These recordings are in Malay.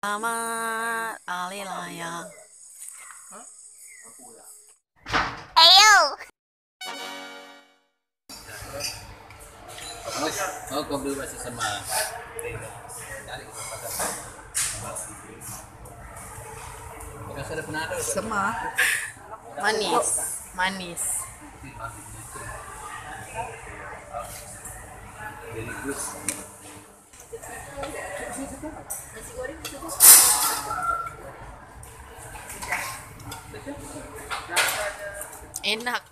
Selamat Hari Raya. Ayo. Oh, kau beli bahasa sama. Bekas ada penado. Sema. Manis. Manis. Jadi good nasi goreng tu enak.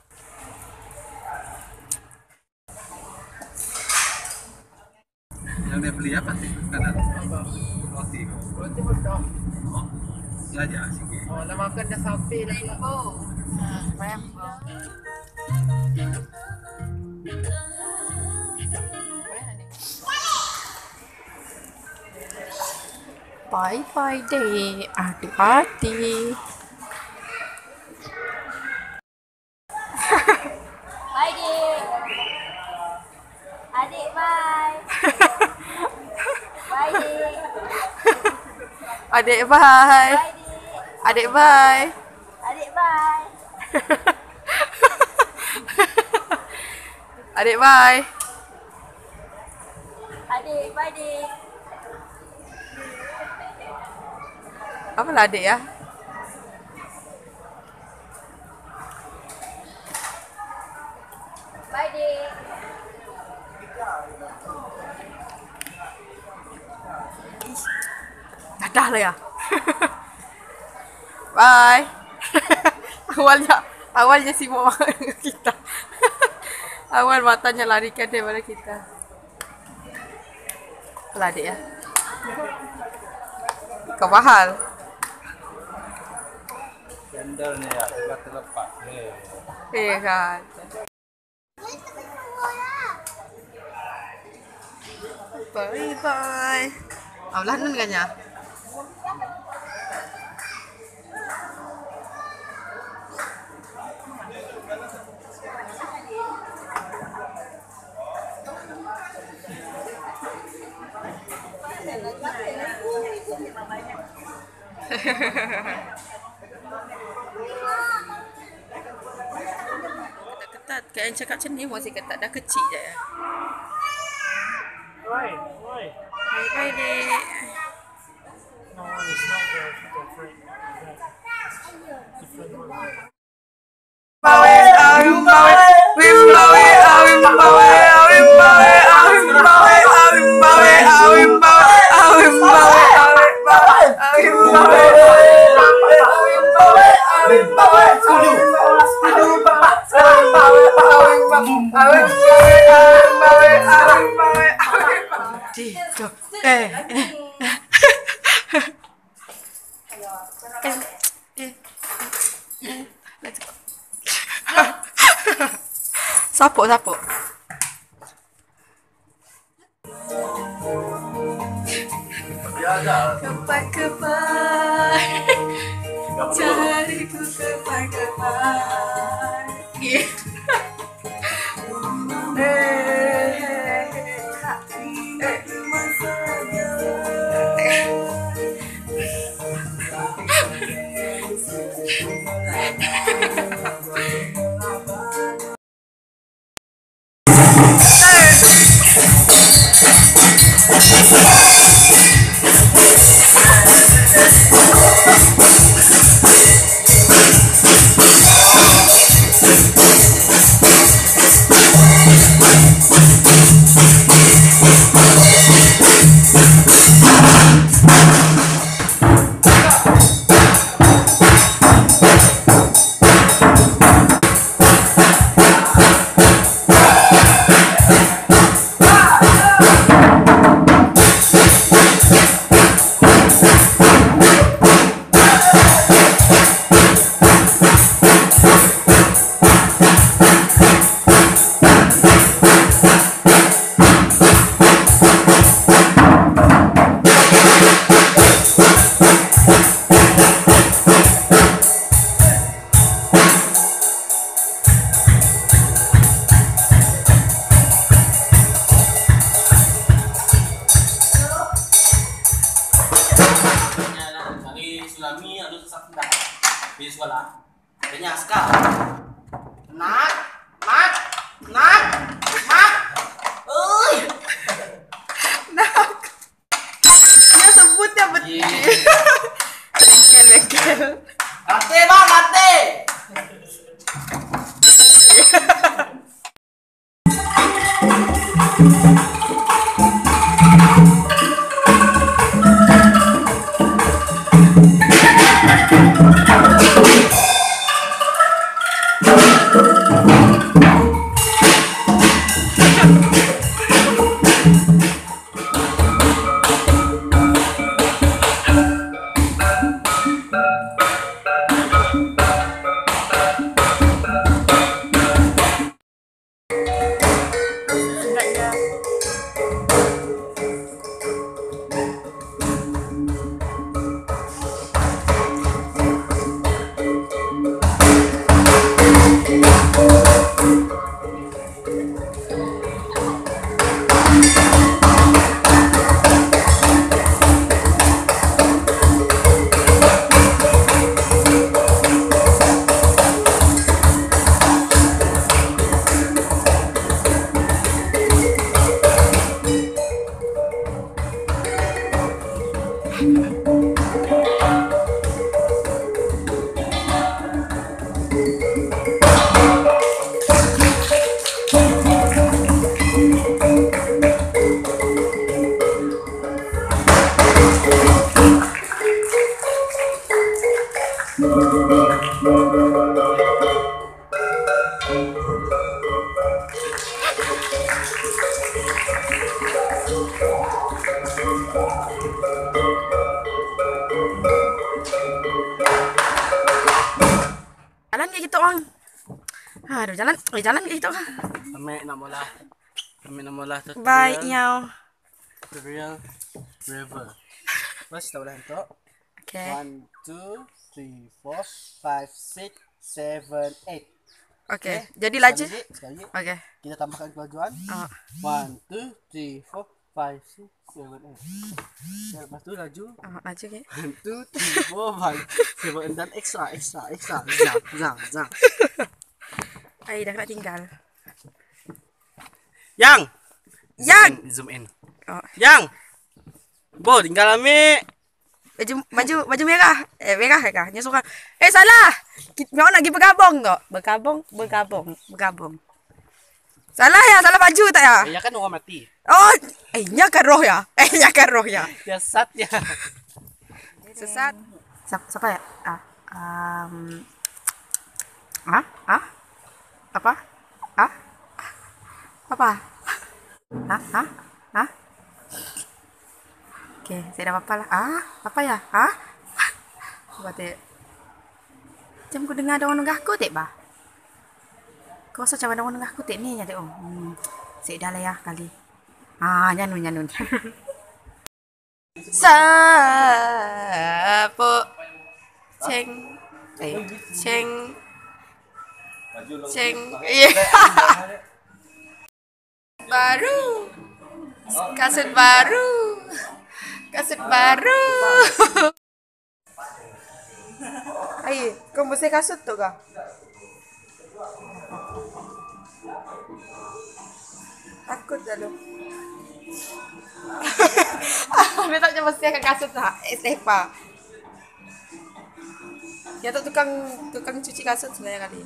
Yang dia beli apa sih? Kanan roti. Roti hotdog oh ya ya. Sih oh nak makan dah sampai lah rempoh rempoh Bye bye deh. Hati-hati. Bye, Dik. Adik, bye. Bye, Dik. Adik bye. Bye, Dik. Adik bye. Adik, bye. Adik bye. Adik, bye, Dik. Apalah adik ya? Bye, Dik. Dadah lah ya. Bye. awalnya awalnya sibuk makan dengan kita. Awal matanya larikan daripada kita. Apalah adik ya? Kau mahal. Sandal ni ya, sudah terlepas. Eh. Kan. Bye bye. Awlah nun kan ya? Ketat-ketat. Kayak yang cakap macam ni masih ketat. Dah kecil je ya. Why? Why? Bye bye dek. No, it's not there. It's different. Different one. Bawe, awim bawe, wim bawe, awim bawe, awim bawe, awim bawe, awim bawe, awim bawe, awim bawe, awim bawe, awim bawe, awim bawe, awim bawe, setuju, setuju bapak, Sapo, sapo. Tranquilo, tranquilo. ¡Hazte, bájate! Aduh, jalan. Eh, jalan kayak gitu. Kami nak mula. Kami nak mula tu. Bye, nhau. The real river. Mas tahu lah tu. Okay. One, two, three, four, five, six, seven, eight. Okay. Jadi laju. Sekali lagi, sekali lagi. Okay. Kita tambahkan kelajuan. Ah. One, two, three, four, five, six, seven, eight. Dan lepas tu laju. Ah, laju ke? One, two, three, four, five, seven, dan extra, extra, extra. Zang, zang, zang. Ai dah nak tinggal. Yang! Yang. Zoom in. Oh. Yang! Bo, tinggal ambil. Baju baju baju merah. Eh merah ke? Ni seorang. Eh salah. Kita nak nak pergi bergabung tak? Bergabung, bergabung, bergabung. Salah ya, salah baju tak ya? Ya kan orang mati. Oh, eh nya kan roh ya. Eh nya kan roh ya. Dia sat ya. Sesat. Siapa, siapa ya? Ah, um, ah, ah, apa? Ah, apa? Ah, ah, ah. Okay, saya dah apa lah. Ah, apa ya? Ah, apa tu? Macam aku dengar ada orang nenggah aku tak bah? Kau rasa macam ada orang nenggah aku tak ni? Ya, oh. Hmm. Dah lah ya kali. Ah, nyanun, nyanun. Sapo Ceng Eh Ceng Ceng Iya Baru Kasut baru Kasut baru Ayo, kau mesti kasut tu kah? Takut dah lu. Dia tak macam mesti akan kasut tak? Eh, Stefa. Dia tu tukang tukang cuci kasut sebenarnya kali.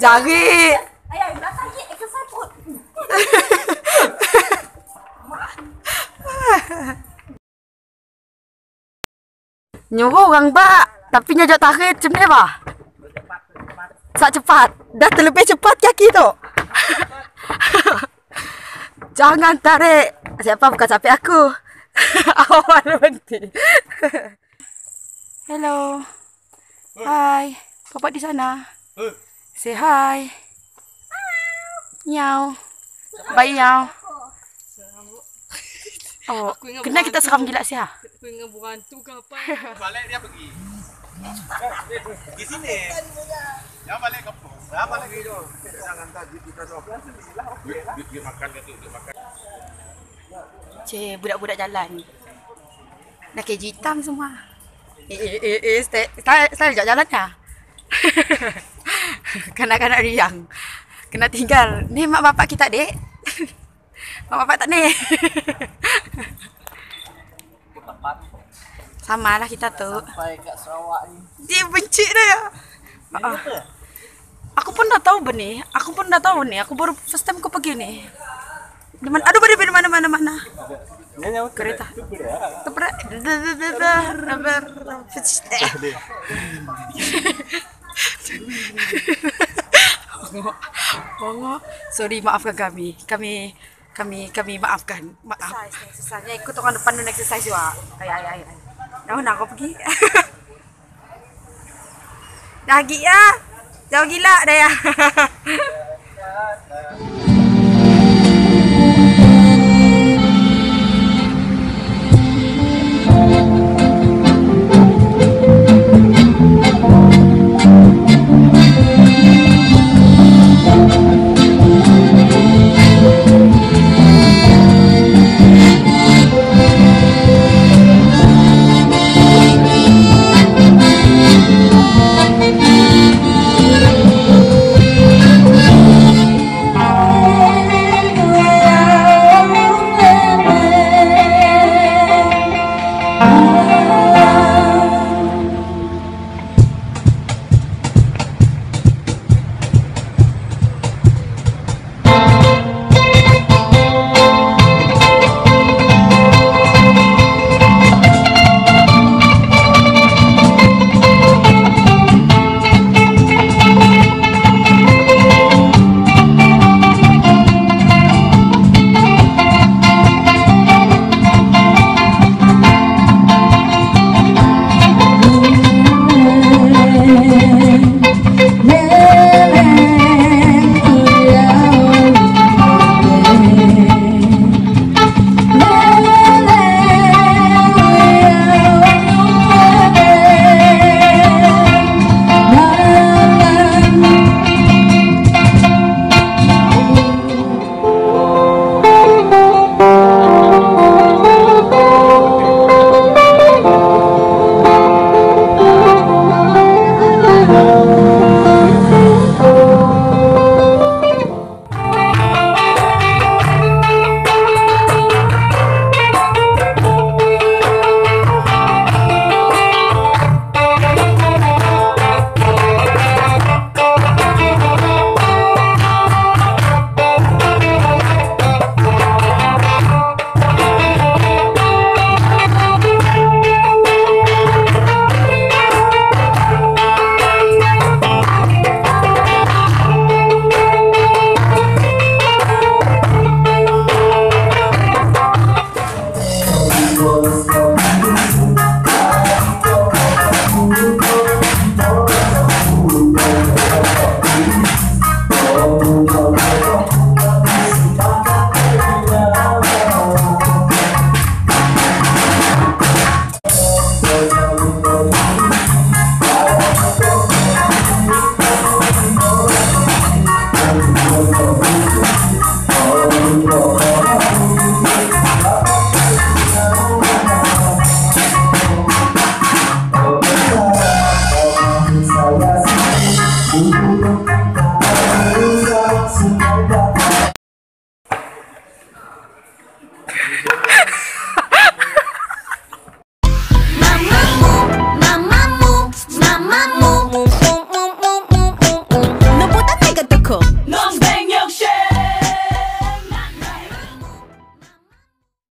Jari. Ayah, belakang ni exercise perut. Nyuruh orang bak. Tapi nyajak tarik macam ni bah. Sak cepat. Dah terlebih cepat kaki tu. Jangan tarik. Siapa bukan sampai aku. Awal berhenti. Hello. Hai. Bapak di sana. Say hi. Miau. Bye miau. Oh, kena kita seram gila sih ha. Aku ingat berantu ke apa. Balik dia pergi. Pergi sini. Dia balik ke pos. Dia balik ke itu. Jangan tadi kita tu. Dia makan ke tu, dia makan. Cik, budak-budak jalan. Dah keji hitam semua. Eh, eh, eh, eh, style, style, style sekejap jalan dah. Kanak-kanak riang. Kena tinggal. Ni mak bapak kita, dek. mak bapak tak ni. Sama lah kita tu. Sampai kat Sarawak ni. Dia benci dia. Ah. Aku pun dah tahu benih. Aku pun dah tahu ni. Aku baru first time aku pergi ni. Di mana? Aduh, di mana mana mana. Kereta. Bongo. Sorry, maafkan kami. Kami kami kami maafkan. Maaf. Exercise, exercise. Ikut orang depan dan exercise juga. Ay, ay, ay. Dah nak aku pergi. Dah ya. Jauh gila dah ya.